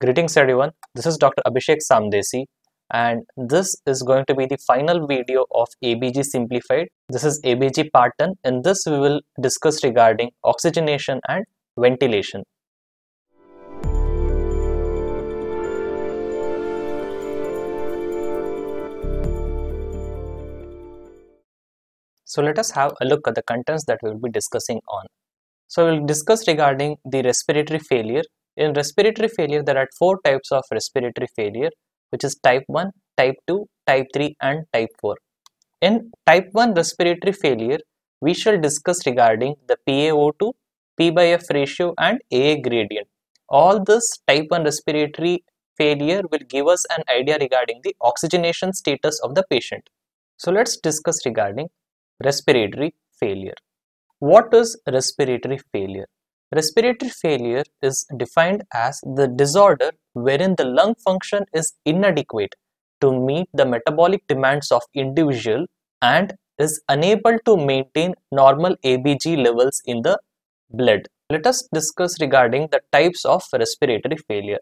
Greetings everyone, this is Dr. Abhishek Samdesi and this is going to be the final video of ABG Simplified. This is ABG part 10. In this we will discuss regarding oxygenation and ventilation. So let us have a look at the contents that we will be discussing on. So we will discuss regarding the respiratory failure. In respiratory failure, there are four types of respiratory failure, which is type 1, type 2, type 3 and type 4. In type 1 respiratory failure, we shall discuss regarding the PaO2, P by F ratio and A gradient. All this type 1 respiratory failure will give us an idea regarding the oxygenation status of the patient. So let's discuss regarding respiratory failure. What is respiratory failure? Respiratory failure is defined as the disorder wherein the lung function is inadequate to meet the metabolic demands of individual and is unable to maintain normal ABG levels in the blood. Let us discuss regarding the types of respiratory failure.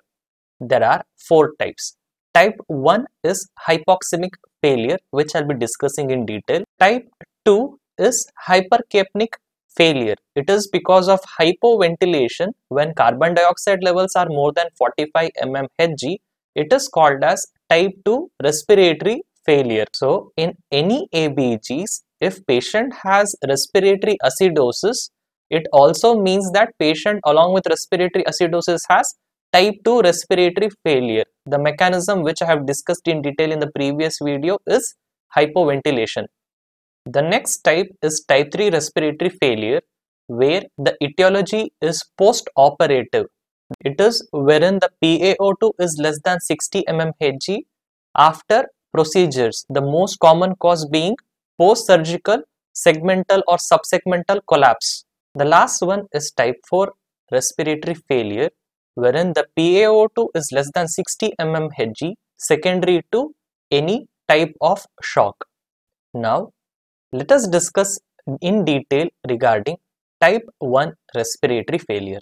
There are four types. Type 1 is hypoxemic failure which I'll be discussing in detail. Type 2 is hypercapnic failure. It is because of hypoventilation when carbon dioxide levels are more than 45 mmHg. It is called as type 2 respiratory failure. So in any ABGs, if patient has respiratory acidosis, it also means that patient along with respiratory acidosis has type 2 respiratory failure. The mechanism which I have discussed in detail in the previous video is hypoventilation. The next type is type 3 respiratory failure where the etiology is post-operative. It is wherein the PaO2 is less than 60 mmHg after procedures, the most common cause being post-surgical segmental or subsegmental collapse. The last one is type 4 respiratory failure wherein the PaO2 is less than 60 mmHg secondary to any type of shock. Now, let us discuss in detail regarding type 1 respiratory failure.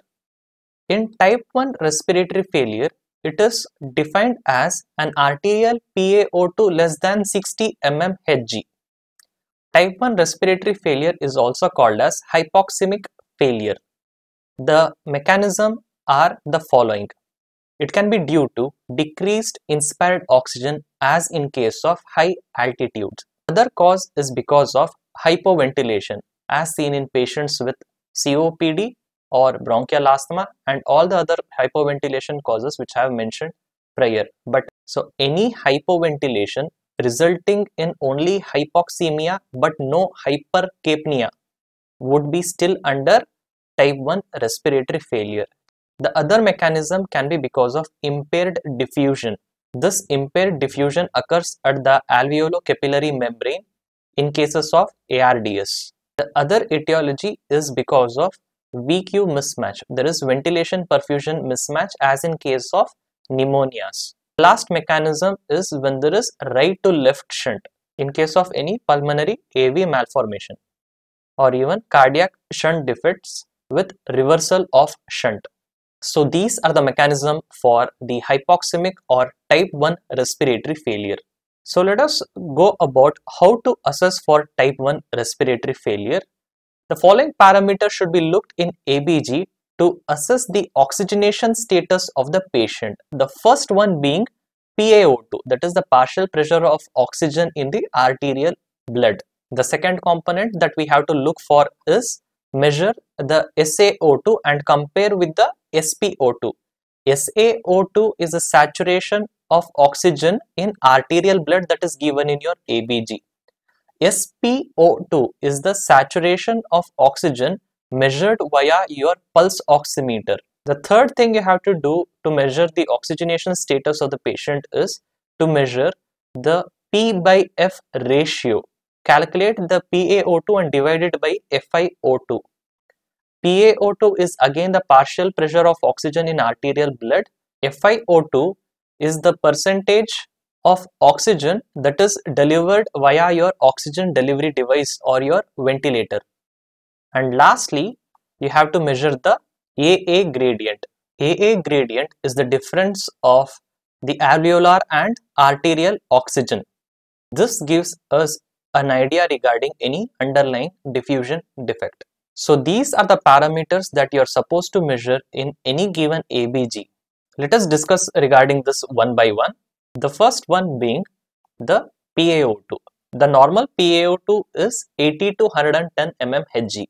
In type 1 respiratory failure, it is defined as an arterial PaO2 less than 60 mm Hg. Type 1 respiratory failure is also called as hypoxemic failure. The mechanism are the following. It can be due to decreased inspired oxygen as in case of high altitudes Other cause is because of hypoventilation as seen in patients with COPD or bronchial asthma and all the other hypoventilation causes which I have mentioned prior. But so any hypoventilation resulting in only hypoxemia but no hypercapnia would be still under type 1 respiratory failure. The other mechanism can be because of impaired diffusion this impaired diffusion occurs at the alveolo-capillary membrane in cases of ARDS. The other etiology is because of VQ mismatch. There is ventilation perfusion mismatch as in case of pneumonias. Last mechanism is when there is right to left shunt in case of any pulmonary AV malformation or even cardiac shunt defects with reversal of shunt. So these are the mechanism for the hypoxemic or type 1 respiratory failure. So let us go about how to assess for type 1 respiratory failure. The following parameters should be looked in ABG to assess the oxygenation status of the patient. The first one being PaO2 that is the partial pressure of oxygen in the arterial blood. The second component that we have to look for is measure the SaO2 and compare with the SpO2. SaO2 is a saturation of oxygen in arterial blood that is given in your ABG. SpO2 is the saturation of oxygen measured via your pulse oximeter. The third thing you have to do to measure the oxygenation status of the patient is to measure the P by F ratio. Calculate the PaO2 and divide it by FiO2. PaO2 is again the partial pressure of oxygen in arterial blood. FiO2 is the percentage of oxygen that is delivered via your oxygen delivery device or your ventilator. And lastly, you have to measure the AA gradient. AA gradient is the difference of the alveolar and arterial oxygen. This gives us an idea regarding any underlying diffusion defect. So these are the parameters that you are supposed to measure in any given ABG. Let us discuss regarding this one by one. The first one being the PaO2. The normal PaO2 is 80 to 110 mm Hg.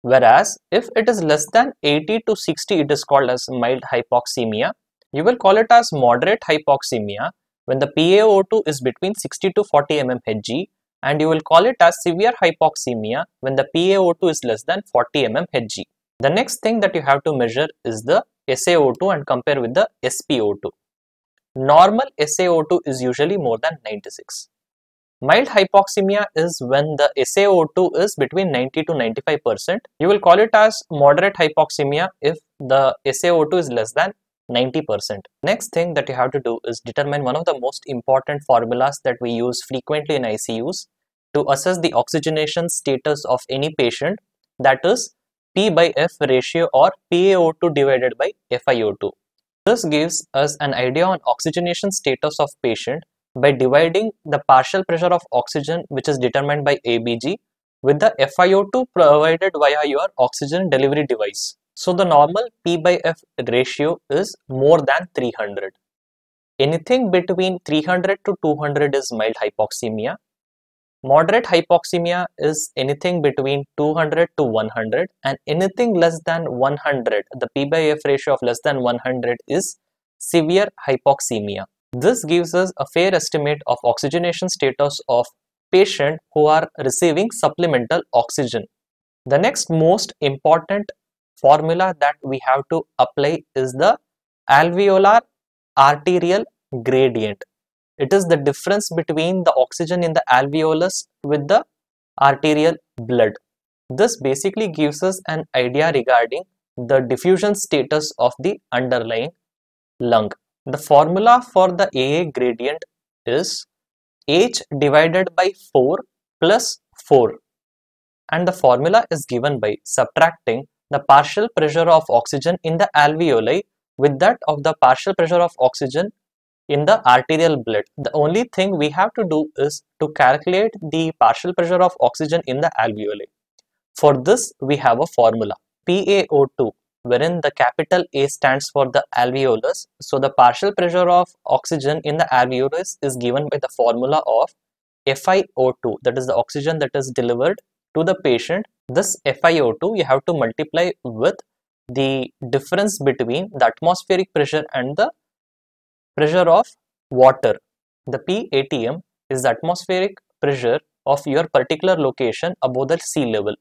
Whereas if it is less than 80 to 60 it is called as mild hypoxemia. You will call it as moderate hypoxemia when the PaO2 is between 60 to 40 mm Hg and you will call it as severe hypoxemia when the PaO2 is less than 40 mm Hg. The next thing that you have to measure is the SaO2 and compare with the SpO2. Normal SaO2 is usually more than 96. Mild hypoxemia is when the SaO2 is between 90 to 95%. You will call it as moderate hypoxemia if the SaO2 is less than 90%. Next thing that you have to do is determine one of the most important formulas that we use frequently in ICUs to assess the oxygenation status of any patient that is P by F ratio or PaO2 divided by FiO2. This gives us an idea on oxygenation status of patient by dividing the partial pressure of oxygen which is determined by ABG with the FiO2 provided via your oxygen delivery device. So the normal P by F ratio is more than 300. Anything between 300 to 200 is mild hypoxemia. Moderate hypoxemia is anything between 200 to 100 and anything less than 100, the P by F ratio of less than 100 is severe hypoxemia. This gives us a fair estimate of oxygenation status of patient who are receiving supplemental oxygen. The next most important formula that we have to apply is the alveolar arterial gradient. It is the difference between the oxygen in the alveolus with the arterial blood. This basically gives us an idea regarding the diffusion status of the underlying lung. The formula for the AA gradient is H divided by 4 plus 4 and the formula is given by subtracting the partial pressure of oxygen in the alveoli with that of the partial pressure of oxygen in the arterial blood. The only thing we have to do is to calculate the partial pressure of oxygen in the alveoli. For this, we have a formula PaO2 wherein the capital A stands for the alveolus. So the partial pressure of oxygen in the alveolus is given by the formula of FiO2 that is the oxygen that is delivered to the patient this FiO2 you have to multiply with the difference between the atmospheric pressure and the pressure of water. The PATM is the atmospheric pressure of your particular location above the sea level.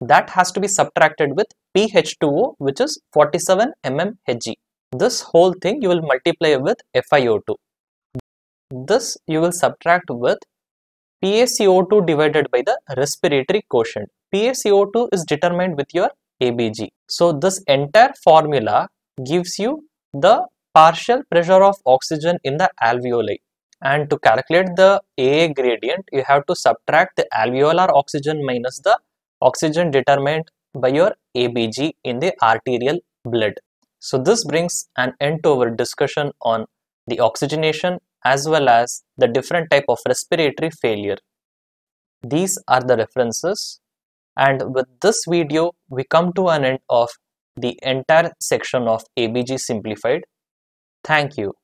That has to be subtracted with PH2O which is 47 mmHg. This whole thing you will multiply with FiO2. This you will subtract with PaCO2 divided by the respiratory quotient. PaCO2 is determined with your ABG. So this entire formula gives you the partial pressure of oxygen in the alveoli and to calculate the AA gradient you have to subtract the alveolar oxygen minus the oxygen determined by your ABG in the arterial blood. So this brings an end to our discussion on the oxygenation as well as the different type of respiratory failure. These are the references and with this video, we come to an end of the entire section of ABG simplified. Thank you.